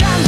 Damn